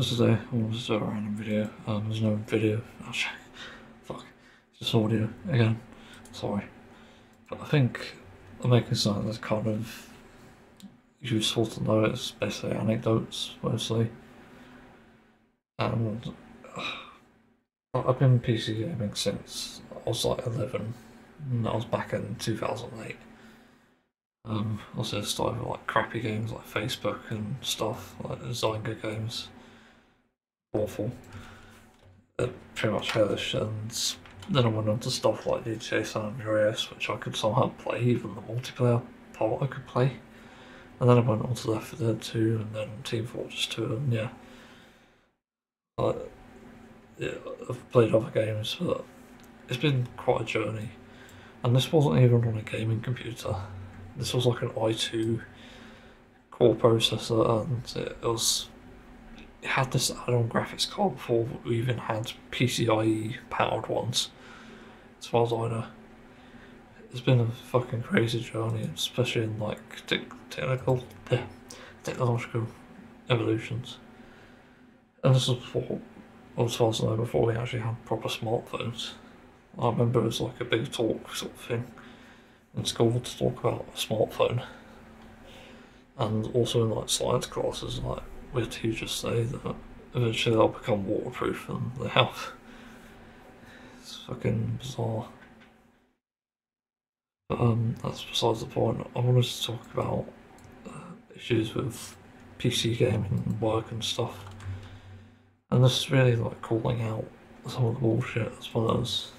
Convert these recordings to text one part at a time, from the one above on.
So is I wanted to do a random video. Um, there's no video. Actually, fuck. It's just audio again. Sorry. But I think I'm making something that's kind of useful to know. It's basically anecdotes mostly. And uh, I've been PC gaming since I was like 11. And that was back in 2008. Um, also started with like crappy games like Facebook and stuff, like Zynga games. Awful. They're pretty much hellish and then I went on to stuff like GTA San Andreas, which I could somehow play, even the multiplayer part I could play. And then I went on to Left 4 Dead 2 and then Team Fortress 2 and yeah. Yeah, I've played other games, but it's been quite a journey. And this wasn't even on a gaming computer. This was like an i2 core processor and it was had this add-on graphics card before we even had PCIe powered ones. As far as I know. It's been a fucking crazy journey, especially in like te technical, yeah, technological evolutions. And this was before, as far as I know, before we actually had proper smartphones. I remember it was like a big talk sort of thing in school to talk about a smartphone. And also in like science classes, like we had just say that eventually they'll become waterproof and they have. It's fucking bizarre. But um, that's besides the point. I wanted to talk about uh, issues with PC gaming and work and stuff. And this is really like calling out some of the bullshit as well as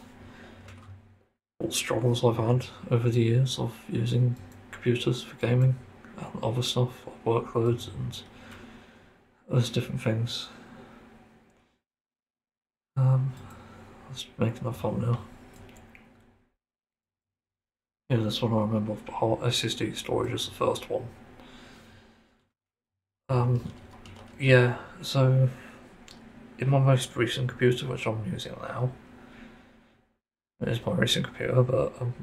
struggles I've had over the years of using computers for gaming and other stuff like workloads and those different things. Um, let's make them a thumbnail. Yeah, this one I remember. SSD storage is the first one. Um, yeah, so in my most recent computer, which I'm using now, it is my recent computer, but um,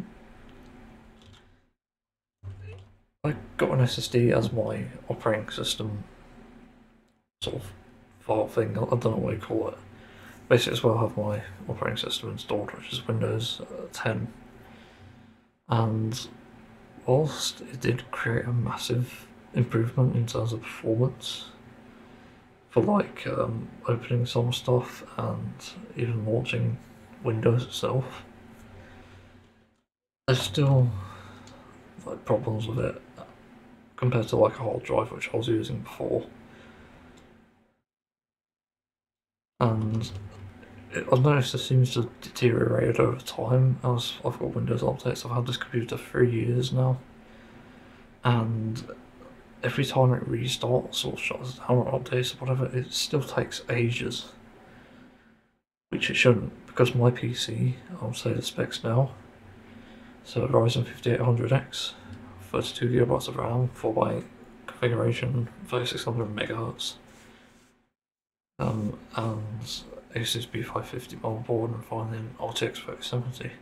I got an SSD as my operating system sort of file thing. I don't know what you call it. Basically, as well, I have my operating system installed, which is Windows uh, 10. And whilst it did create a massive improvement in terms of performance for like um, opening some stuff and even launching Windows itself, there's still like problems with it compared to like a hard drive which I was using before. And it, I've noticed it seems to deteriorate over time as I've got Windows updates. I've had this computer for years now, and every time it restarts or shuts down or updates or whatever, it still takes ages. Which it shouldn't, because my PC, I'll say the specs now, so Ryzen 5800X, 32 gigabytes of RAM, 4x configuration, 3600 megahertz, um, and Asus B550 motherboard, and finally an RTX 3070.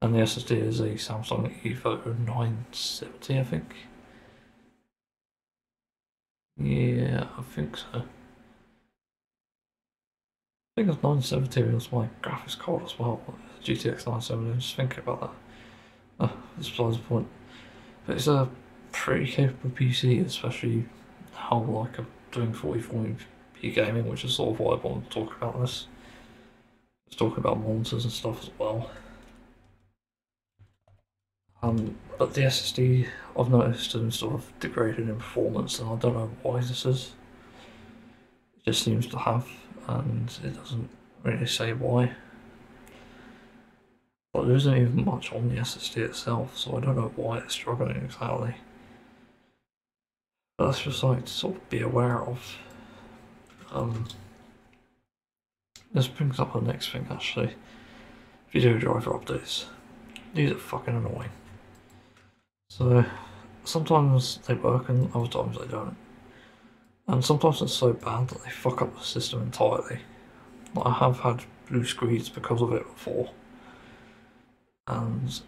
And the SSD is a Samsung Evo 970, I think. Yeah, I think so. I think it's 970 was my graphics card as well. GTX 970, just thinking about that. Oh, that's besides the point. But it's a pretty capable PC, especially how like I'm doing 4040p gaming, which is sort of what I want to talk about this. Let's about monitors and stuff as well. Um, but the SSD I've noticed has sort of degraded in performance, and I don't know why this is. It just seems to have, and it doesn't really say why. But there isn't even much on the SSD itself, so I don't know why it's struggling exactly. But that's just something to sort of be aware of. Um, this brings up the next thing actually. Video driver updates. These are fucking annoying. So, sometimes they work and other times they don't. And sometimes it's so bad that they fuck up the system entirely. I have had blue screens because of it before and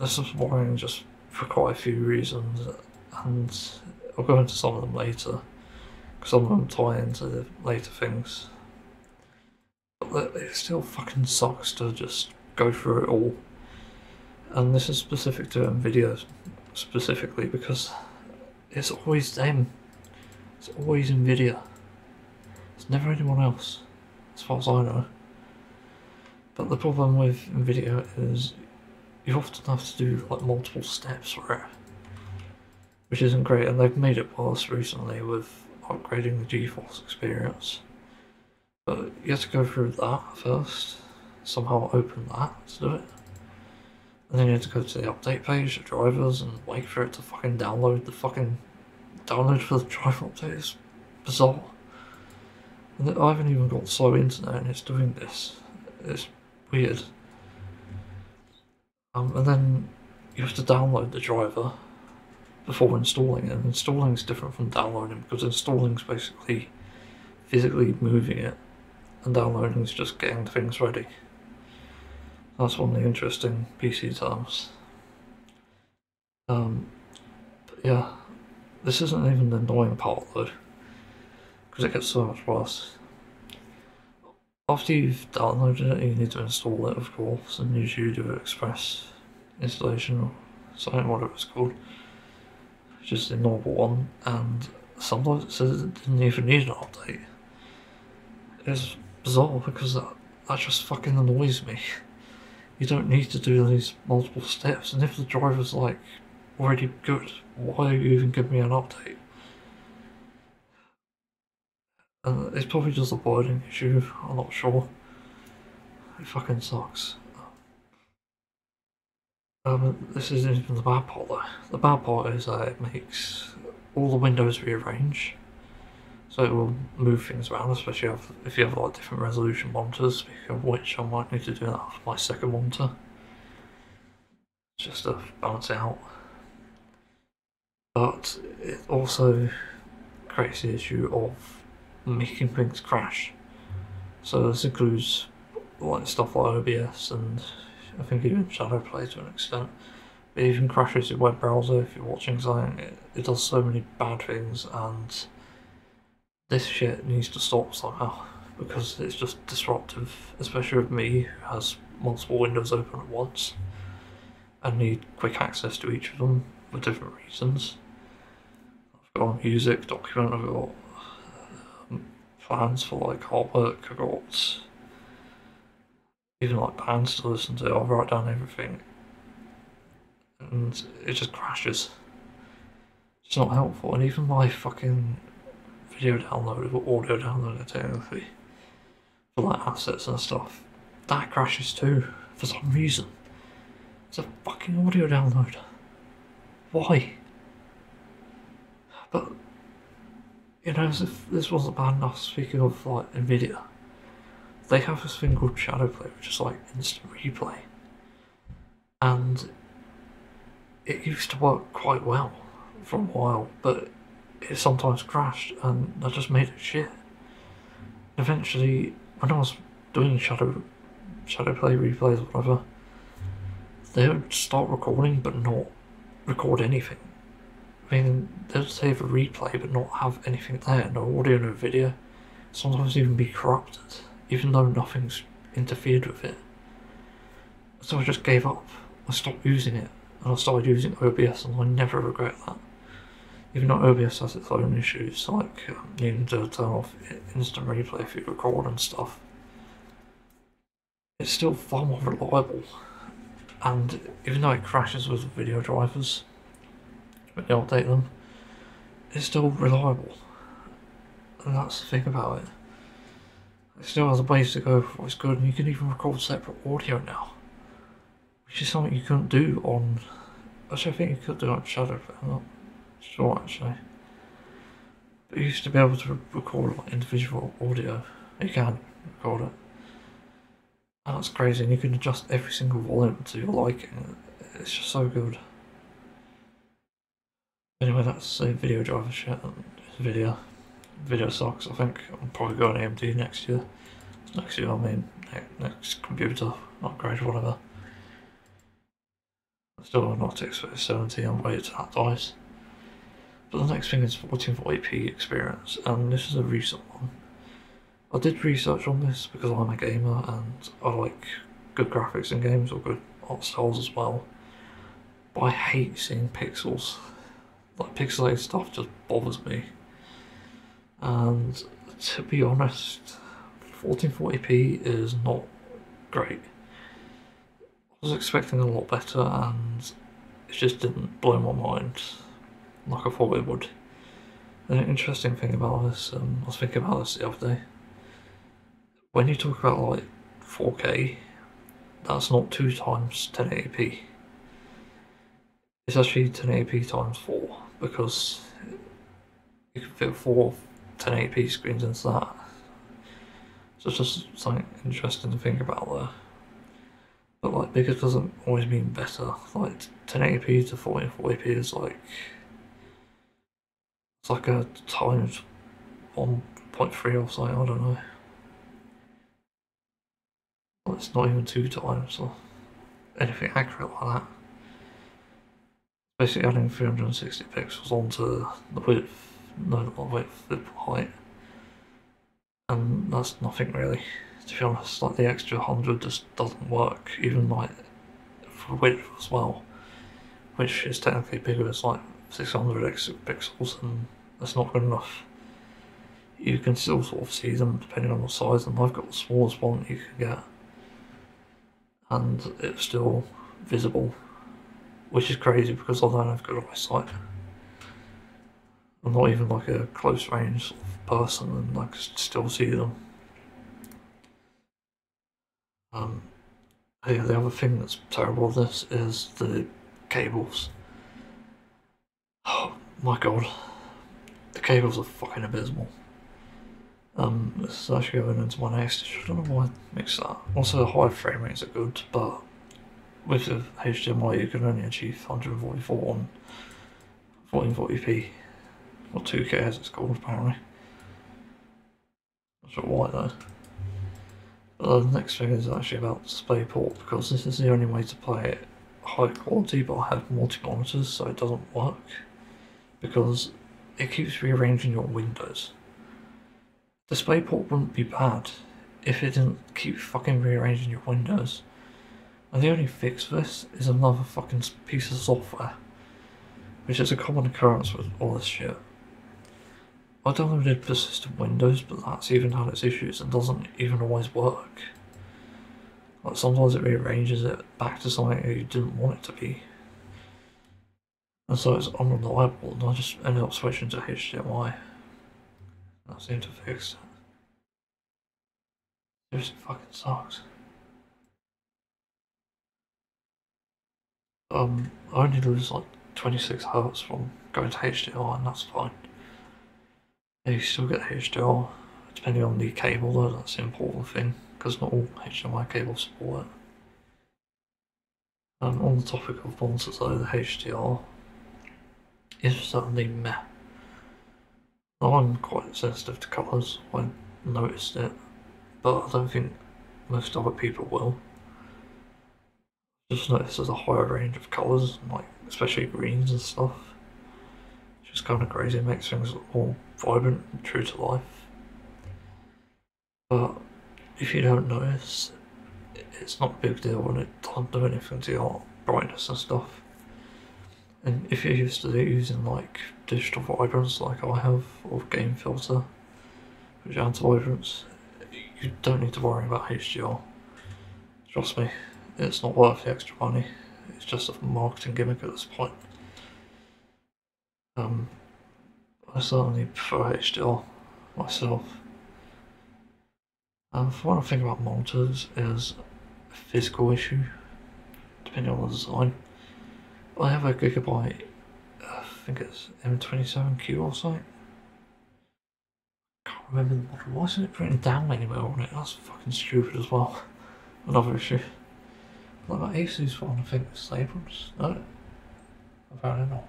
this is worrying just for quite a few reasons, and I'll go into some of them later. Some of them tie into the later things. But it still fucking sucks to just go through it all. And this is specific to um, Nvidia specifically because it's always them. It's always Nvidia. It's never anyone else, as far as I know. But the problem with Nvidia is you often have to do like multiple steps for it, which isn't great. And they've made it worse recently with upgrading the GeForce experience. But you have to go through that first, somehow open that to do it. And then you have to go to the update page, the drivers, and wait for it to fucking download the fucking download for the driver update. It's bizarre. And I haven't even got slow internet and it's doing this. It's weird. Um, and then you have to download the driver before installing. And installing is different from downloading because installing is basically physically moving it, and downloading is just getting things ready. That's one of the interesting PC terms. Um, yeah, this isn't even the annoying part though, because it gets so much worse. After you've downloaded it, you need to install it, of course, and use UDO Express installation or something, whatever it's called. Just the normal one, and sometimes it says it didn't even need an update. It's bizarre because that, that just fucking annoys me. You don't need to do these multiple steps, and if the driver's like already good, why are you even giving me an update? And it's probably just a wording issue, I'm not sure. It fucking sucks. Um, this isn't even the bad part though. The bad part is that it makes all the windows rearrange so it will move things around, especially if, if you have like different resolution monitors, speaking of which I might need to do that for my second monitor. Just to balance it out. But it also creates the issue of making things crash. So this includes like stuff like OBS and I think even Shadow Play to an extent. It even crashes your web browser if you're watching something. It, it does so many bad things and this shit needs to stop somehow because it's just disruptive, especially with me who has multiple windows open at once and need quick access to each of them for different reasons. I've got music document, I've got um, plans for like artwork, I've got even like bands to listen to, I'll write down everything and it just crashes. It's not helpful and even my fucking video downloader or audio downloader technically for like assets and stuff. That crashes too for some reason. It's a fucking audio downloader. Why? But you know, as if this wasn't bad enough. Speaking of like Nvidia, they have this thing called Shadowplay, which is like instant replay, and it used to work quite well for a while, but it sometimes crashed and I just made it shit. Eventually, when I was doing shadow shadow play replays or whatever, they would start recording but not record anything. I mean, they would save a replay but not have anything there, no audio, no video. Sometimes even be corrupted, even though nothing's interfered with it. So I just gave up. I stopped using it and I started using OBS and I never regret that even though OBS has its own issues, like um, needing to turn off instant replay if you record and stuff, it's still far more reliable. And even though it crashes with video drivers when you update them, it's still reliable. And that's the thing about it. It still has a base to go for, it's good, and you can even record separate audio now. Which is something you couldn't do on. Actually, I think you could do on Shadow, but I'm not sure actually. But you used to be able to record like, individual audio. You can record it. And that's crazy, and you can adjust every single volume to your liking. It's just so good. Anyway, that's a video driver shit. Video. Video sucks. I think I'm probably going AMD next year. Next year, I mean, next computer upgrade whatever. Still not 670, I'm waiting to that dies. but the next thing is 1440p experience, and this is a recent one. I did research on this because I'm a gamer and I like good graphics in games or good art styles as well. But I hate seeing pixels. Like pixelated stuff just bothers me. And to be honest, 1440p is not great. I was expecting a lot better and it just didn't blow my mind like I thought it would. And an interesting thing about this, um, I was thinking about this the other day. When you talk about like 4K, that's not 2 times 1080p. It's actually 1080p times 4 because you can fit four 1080p screens into that. So it's just something interesting to think about there. But like bigger doesn't always mean better. Like 1080p to 1440p is like it's like a times 1.3 or something, I don't know. Well, it's not even two times or anything accurate like that. Basically adding 360 pixels onto the width, no, not width, the height. And that's nothing really, to be honest, like the extra 100 just doesn't work, even like for width as well, which is technically bigger, it's like 600 extra pixels and that's not good enough. You can still sort of see them depending on the size, and I've got the smallest one you can get, and it's still visible, which is crazy because I don't have good eyesight. I'm not even like a close range person, and I can still see them. Um, yeah, the other thing that's terrible this is the cables. Oh my god. The cables are fucking abysmal. Um, this is actually going into my next issue. I don't know why I mixed that. Also, the high frame rates are good, but with the HDMI, you can only achieve 144 on 1440p. Or 2K as it's called, apparently. Not sure why though. But the next thing is actually about DisplayPort, because this is the only way to play it high quality, but I have multi monitors, so it doesn't work. Because it keeps rearranging your windows. DisplayPort wouldn't be bad if it didn't keep fucking rearranging your windows. And the only fix for this is another fucking piece of software. Which is a common occurrence with all this shit. I downloaded persistent Windows, but that's even had its issues and doesn't even always work. Like sometimes it rearranges it back to something you didn't want it to be. And so it's unreliable, and I just ended up switching to HDMI. That seemed to fix it. Seriously fucking sucks. Um, I only lose like 26 hertz from going to HDR, and that's fine. You still get HDR, depending on the cable though, that's the important thing, because not all HDMI cables support it. Um, on the topic of monitors though, the HDR is certainly meh. I'm quite sensitive to colours, I noticed it, but I don't think most other people will. Just noticed there's a higher range of colours, like especially greens and stuff. It's just kind of crazy, it makes things look more vibrant and true to life. But if you don't notice, it's not a big deal and it doesn't do anything to your brightness and stuff. And if you're used to using like digital vibrance like I have, or game filter, which adds vibrance, you don't need to worry about HDR. Trust me, it's not worth the extra money. It's just a marketing gimmick at this point. Um, I certainly prefer HDR myself. Um, what I think about monitors is a physical issue, depending on the design. I have a Gigabyte, I think it's M27Q or something. Can't remember the model. Why isn't it written down anywhere on it? That's fucking stupid as well. Another issue. Like my Asus one, I think it's labels. No, apparently not.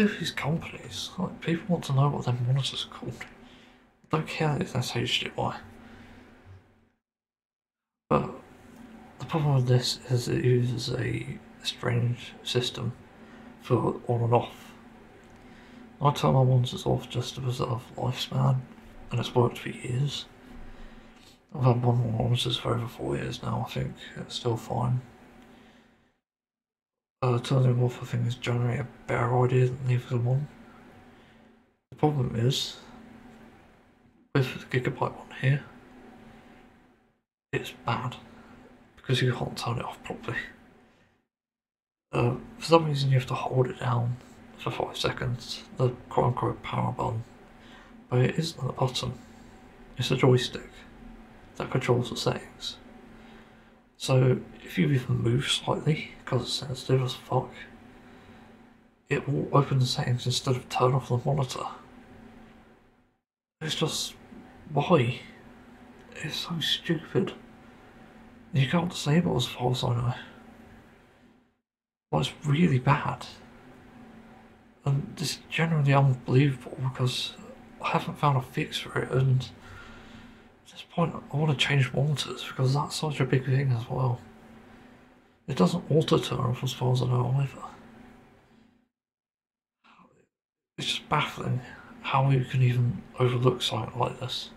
With these companies, like people want to know what their monitors are called. I don't care if that's HDMI. But the problem with this is it uses a strange system for on and off. I turn my monitors off just to preserve lifespan, and it's worked for years. I've had one more monitors for over four years now, I think it's still fine. Uh, turning them off I think is generally a better idea than leaving them on. The problem is, with the Gigabyte one here, it's bad because you can't turn it off properly. Uh, for some reason you have to hold it down for 5 seconds, the quote unquote power button, but it isn't a button, it's a joystick that controls the settings. So if you even move slightly, because it's sensitive as fuck, it will open the settings instead of turn off the monitor. It's just, why? It's so stupid. You can't disable as far as I know. It's really bad. And this is generally unbelievable because I haven't found a fix for it and at this point I want to change monitors because that's such a big thing as well. It doesn't alter turn off as far as I know either. It's just baffling how you can even overlook something like this.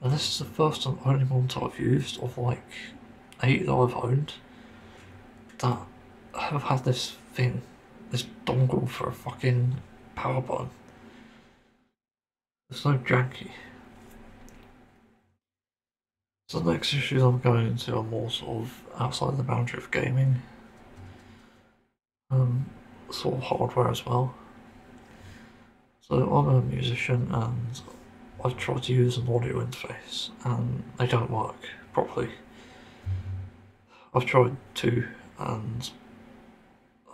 And this is the first and only monitor I've used of like eight that I've owned that have had this thing, this dongle for a fucking power button. It's so janky. So the next issues I'm going into are more sort of outside the boundary of gaming. Um, sort of hardware as well. So I'm a musician and I've tried to use an audio interface and they don't work properly. I've tried two and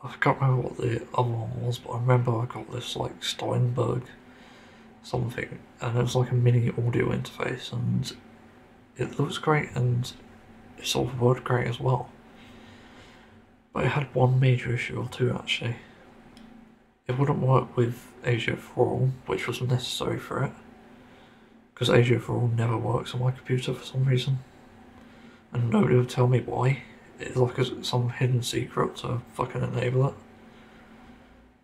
I can't remember what the other one was, but I remember I got this like Steinberg something, and it was like a mini audio interface, and it looks great and it sort of worked great as well. But it had one major issue or two actually. It wouldn't work with ASIO4ALL, which was necessary for it, because ASIO4ALL never works on my computer for some reason, and nobody would tell me why it's like some hidden secret to fucking enable it.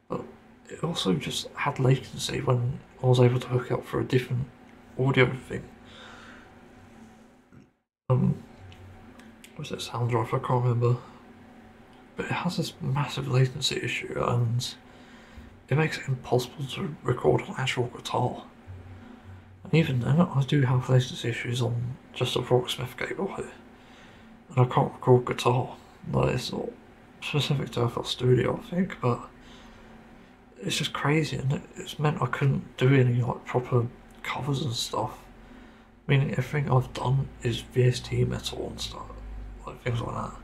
But it also just had latency when I was able to hook up for a different audio thing. Um, was it sound drive? I can't remember. But it has this massive latency issue and it makes it impossible to record an actual guitar. And even then, I do have latency issues on just a Rocksmith cable here and I can't record guitar. Like it's not specific to FL Studio, I think, but it's just crazy, and it's meant I couldn't do any like proper covers and stuff. Meaning everything I've done is VST metal and stuff, like things like that.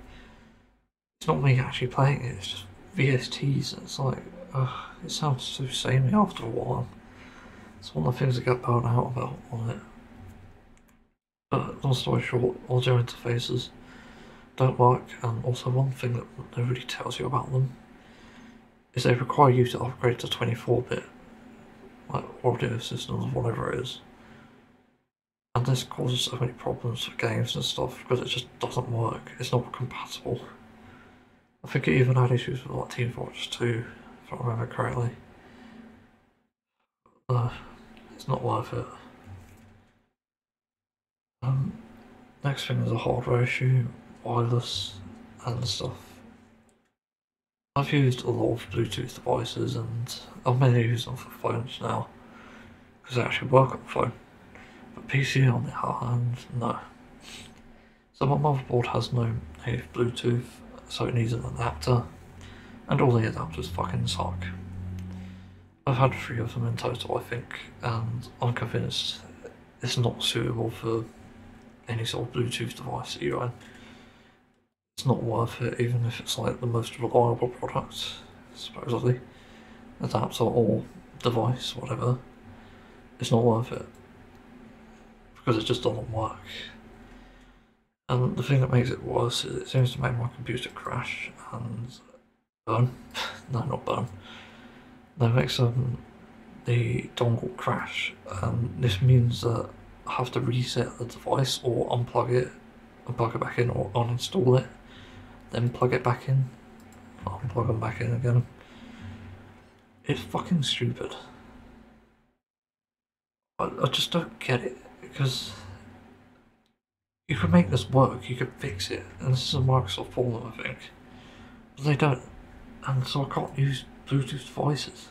It's not me actually playing it; it's just VSTs. And it's like, it sounds so samey after a while. It's one of the things I get burnt out about on it. But long story short, audio interfaces don't work, and also one thing that nobody tells you about them is they require you to upgrade to 24-bit like audio systems, whatever it is. And this causes so many problems for games and stuff because it just doesn't work. It's not compatible. I think it even had issues with like Team Fortress 2, if I remember correctly. Uh, it's not worth it. Um, next thing is a hardware issue wireless and stuff. I've used a lot of Bluetooth devices and I'm mainly using them for phones now because they actually work on phone. PC on the other hand, no. So my motherboard has no native Bluetooth, so it needs an adapter, and all the adapters fucking suck. I've had three of them in total, I think, and I'm convinced it's not suitable for any sort of Bluetooth device own it's not worth it, even if it's like the most reliable product, supposedly. Adapter or device, whatever. It's not worth it. Because it just doesn't work. And the thing that makes it worse is it seems to make my computer crash and burn. no, not burn. That makes um, the dongle crash, and this means that I have to reset the device or unplug it and plug it back in or uninstall it then plug it back in, I'll plug them back in again. it's fucking stupid. I, I just don't get it because you could make this work, you could fix it, and this is a Microsoft problem, I think. But they don't, and so I can't use Bluetooth devices.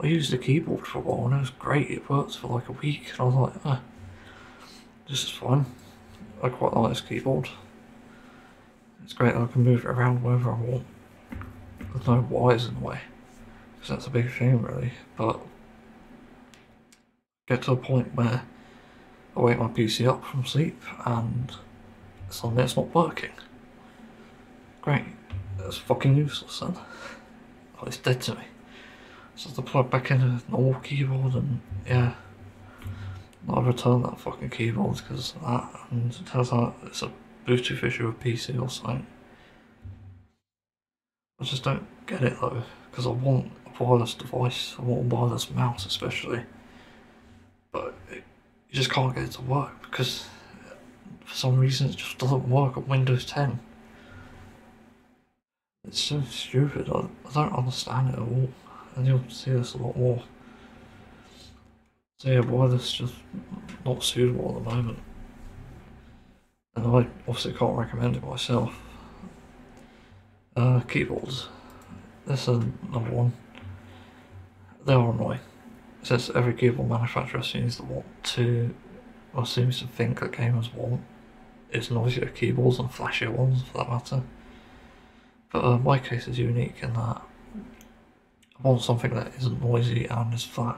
I used the keyboard for a while and it was great, it worked for like a week, and I was like, ah, this is fine. I quite like this keyboard. It's great that I can move it around wherever I want. There's no wires in the way, because that's a big thing really, but get to a point where wake my PC up from sleep and suddenly it's not working. Great, that's fucking useless then. Oh, it's dead to me. So I have to plug back in a normal keyboard and yeah. I returned that fucking keyboard because that and it turns out it's a Bluetooth issue with PC or something. I just don't get it though, because I want a wireless device, I want a wireless mouse especially. But it, you just can't get it to work because for some reason it just doesn't work on Windows 10. It's so stupid, I, don't understand it at all, and you'll see this a lot more. So yeah, wireless is just not suitable at the moment. And I obviously can't recommend it myself. Uh, keyboards. This is number one. They are annoying. Since every keyboard manufacturer seems to want to, or seems to think that gamers want, is noisier keyboards and flashier ones for that matter. But uh, my case is unique in that I want something that isn't noisy and is flat,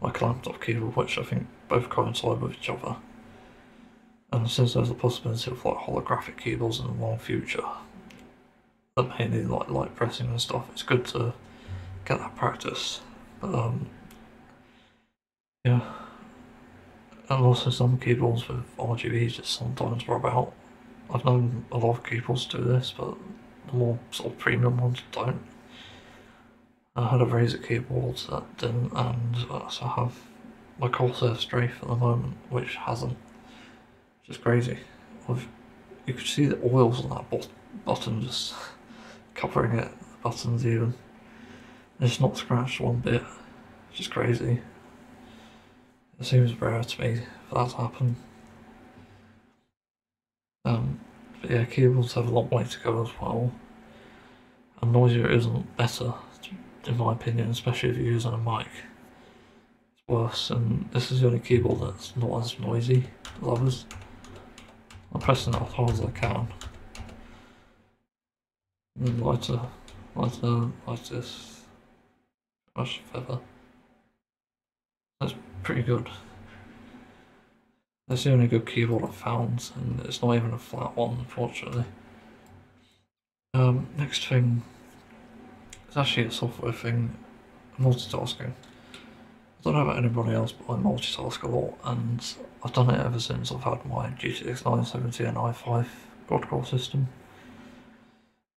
like a laptop keyboard, which I think both coincide with each other. And since there's a possibility of like holographic keyboards in the long future, that mainly like light pressing and stuff, it's good to get that practice. But um, yeah, and also some keyboards with RGB just sometimes rub out. I've known a lot of keyboards do this, but the more sort of premium ones don't. I had a Razer keyboard that didn't, and so I have my Corsair Strafe at the moment, which hasn't just crazy. you could see the oils on that bot button just covering it, the buttons even. It's not scratched one bit. It's just crazy. It seems rare to me for that to happen. Um, but yeah, keyboards have a long way to go as well. And noisier isn't better, in my opinion, especially if you're using a mic. It's worse, and this is the only keyboard that's not as noisy as others. I'm pressing it as hard as I can. And lighter, lighter, like this. Brush feather. That's pretty good. That's the only good keyboard I've found, and it's not even a flat one, unfortunately. Um, next thing, it's actually a software thing, multitasking. I don't know about anybody else, but I multitask a lot, and I've done it ever since I've had my GTX 970 and i5 quad-core system.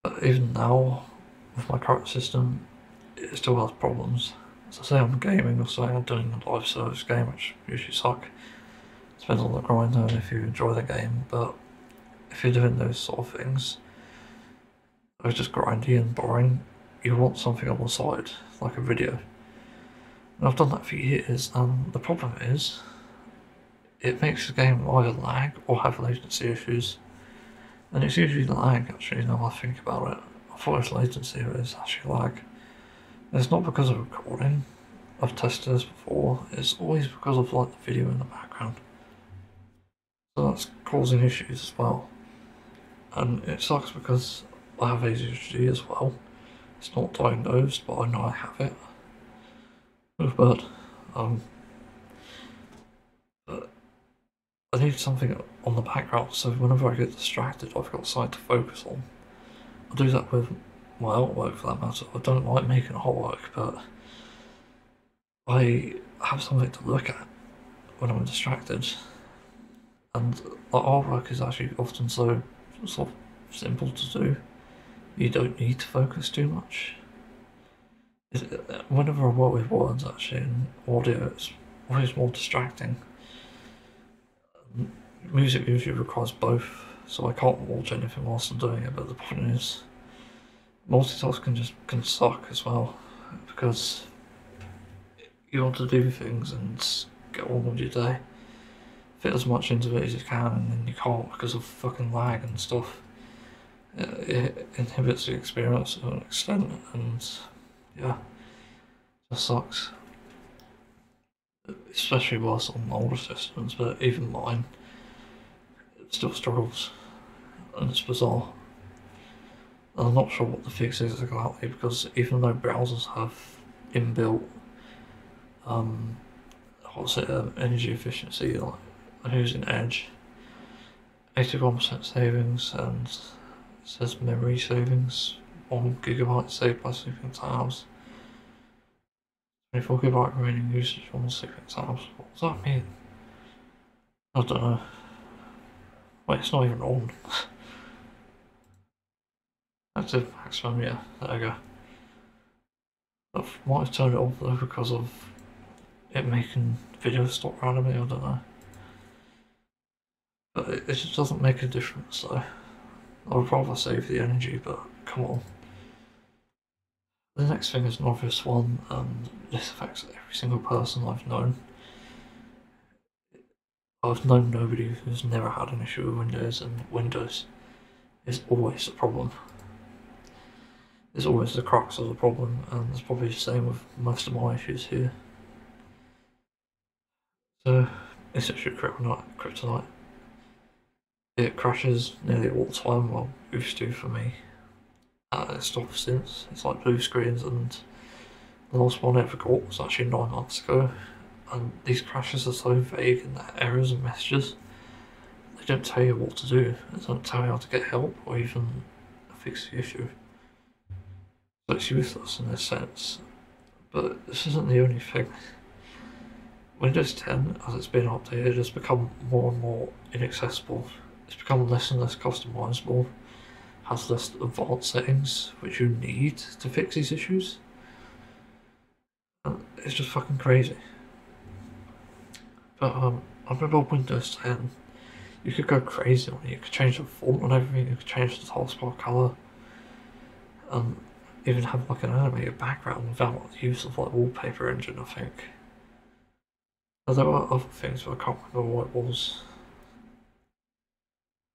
But even now, with my current system, it still has problems. As I say I'm gaming or say I'm doing a live service game, which usually suck. Depends on the grind and if you enjoy the game, but if you're doing those sort of things, it's just grindy and boring, you want something on the side, like a video. And I've done that for years, and the problem is, it makes the game either lag or have latency issues. And it's usually lag, actually, now I think about it. I thought it was latency, but it's actually lag. It's not because of recording. I've tested this before. It's always because of like the video in the background. So that's causing issues as well. And it sucks because I have ADHD as well. It's not diagnosed, but I know I have it. But um, but I need something on the background, so whenever I get distracted, I've got something to focus on. I do that with my artwork for that matter. I don't like making artwork, but I have something to look at when I'm distracted. And the artwork is actually often so sort of simple to do. You don't need to focus too much. Whenever I work with words, actually, in audio, it's always more distracting. Music usually requires both, so I can't watch anything whilst I'm doing it, but the point is, multitasking can just can suck as well. because you want to do things and get on with your day. Fit as much into it as you can, and then you can't because of fucking lag and stuff. It, it inhibits the experience to an extent, and yeah, just sucks. Especially whilst on older systems, but even mine it still struggles, and it's bizarre. I'm not sure what the fix is exactly because even though browsers have inbuilt um, what's it, um, energy efficiency, like I'm using Edge, 81% savings and it says memory savings, 1 gigabyte saved by sleeping tabs, 24 gigabyte remaining usage on sleeping tabs. What does that mean? I don't know. Wait, it's not even on. Active maximum, yeah, there we go. I might have turned it off though because of it making videos stop randomly, I don't know. But it, it just doesn't make a difference so I would rather save the energy, but come on. The next thing is an obvious one, and this affects every single person I've known. I've known nobody who's never had an issue with Windows, and Windows is always a problem. It's always the crux of the problem, and it's probably the same with most of my issues here. So, it's actually kryptonite. kryptonite. It crashes nearly all the time, well, used to for me. Uh, it's stopped since. It's like blue screens, and the last one I ever got was actually nine months ago. And these crashes are so vague in their errors and messages. They don't tell you what to do. They don't tell you how to get help or even fix the issue. It's useless in a sense. But this isn't the only thing. Windows 10, as it's been updated, has become more and more inaccessible. It's become less and less customizable, has less advanced settings which you need to fix these issues. And it's just fucking crazy. But um, I remember Windows 10, you could go crazy on it. You could change the font and everything, you could change the taskbar colour, and even have like an animated background without the use of like wallpaper engine, I think. There are other things, but I can't remember what it was.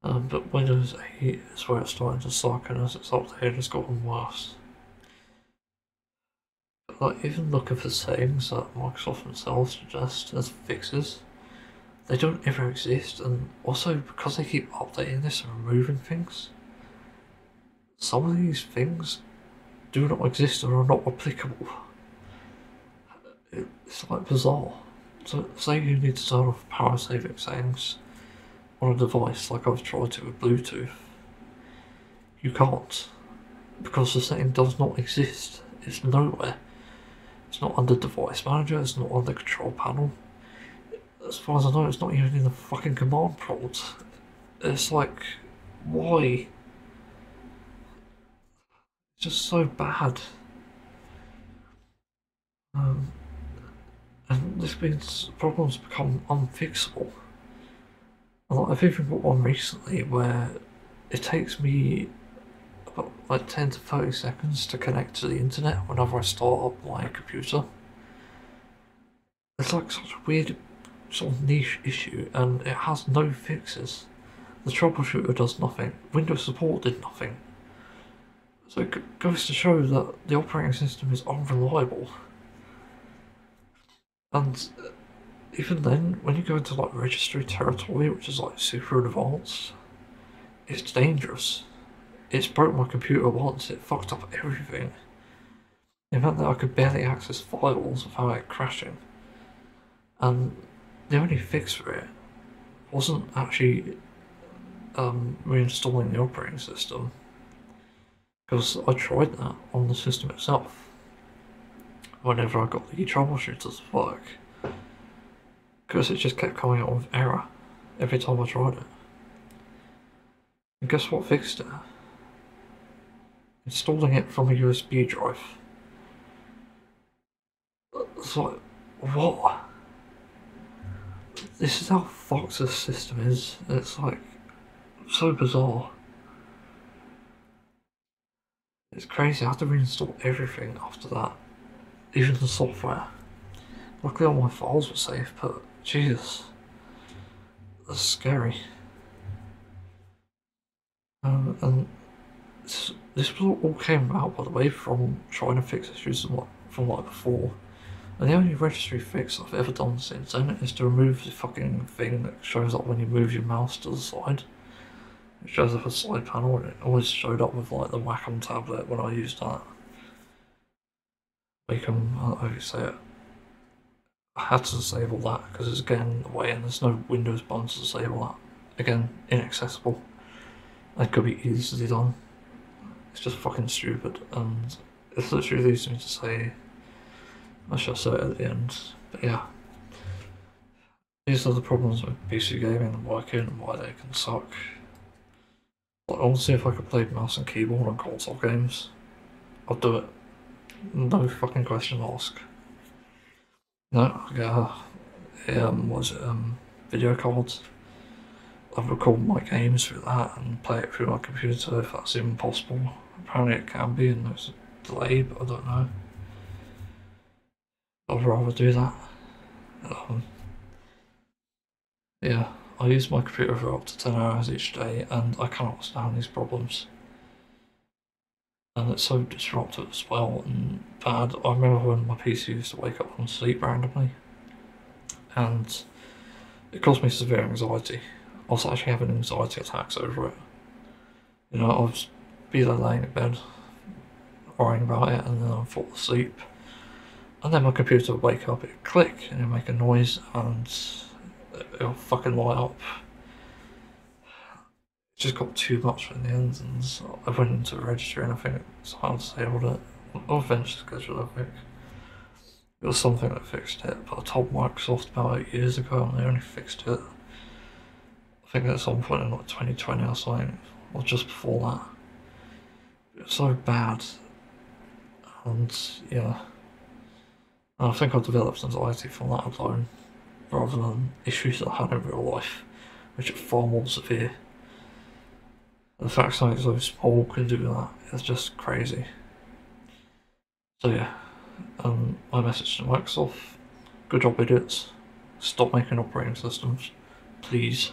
Um, but Windows 8 is where it's starting to suck, and as it's updated, it's gotten worse. But like, even looking for things that Microsoft themselves suggest as fixes, they don't ever exist, and also because they keep updating this and removing things, some of these things do not exist or are not applicable. It's like bizarre. So say you need to turn off power saving settings on a device like I've tried to with Bluetooth. You can't. Because the setting does not exist. It's nowhere. It's not under device manager, it's not the control panel. As far as I know, it's not even in the fucking command prompt. It's like, why? Just so bad. Um, and this means problems become unfixable. Like, I've even got one recently where it takes me about like 10 to 30 seconds to connect to the internet whenever I start up my computer. It's like such a weird sort of niche issue and it has no fixes. The troubleshooter does nothing. Windows support did nothing. So it goes to show that the operating system is unreliable. And uh, even then, when you go into like registry territory, which is like super advanced, it's dangerous. It's broke my computer once, it fucked up everything. It meant that I could barely access files without it crashing. And the only fix for it wasn't actually um, reinstalling the operating system, because I tried that on the system itself whenever I got the troubleshooters work. Because it just kept coming out with error every time I tried it. And guess what fixed it? Installing it from a USB drive. It's like, what? This is how this system is. It's like, so bizarre. It's crazy, I had to reinstall everything after that even the software. Luckily, all my files were safe, but Jesus, that's scary. Um, and this, this all came about, by the way, from trying to fix issues from like, from like before. And the only registry fix I've ever done since then is to remove the fucking thing that shows up when you move your mouse to the side. Shows up a side panel and it always showed up with like the Wacom tablet when I used that. We can, how do you say it? I had to disable that because it's again the way and there's no Windows button to disable that. Again, inaccessible. That could be easily done. It's just fucking stupid and it's literally easy to say I shall say it at the end. But yeah. These are the problems with PC gaming and working and why they can suck. Like, I want to see if I could play mouse and keyboard on console games. I'll do it. No fucking question asked. No, yeah. Um, was it, um, video cards? I've recorded my games through that and play it through my computer if that's even possible. Apparently it can be and there's a delay, but I don't know. I'd rather do that. Um, yeah, I use my computer for up to 10 hours each day and I cannot stand these problems. And it's so disruptive as well and bad. I remember when my PC used to wake up from sleep randomly and it caused me severe anxiety. I was actually having anxiety attacks over it. You know, I was be there laying in bed worrying about it and then I'd fall asleep and then my computer will wake up, it'll click and it'll make a noise and it'll fucking light up. It just got too much in the end and so I went into the registry and I think it's hard to what it. Or venture schedule, I think. It was something that fixed it, but I told Microsoft about eight years ago and they only fixed it. I think at some point in like 2020 or something, or just before that. It was so bad. And yeah. I think I developed anxiety from that alone, rather than issues that I had in real life, which are far more severe. The fact something so small can do that is just crazy. So yeah, um, my message to Microsoft, good job idiots, stop making operating systems, please.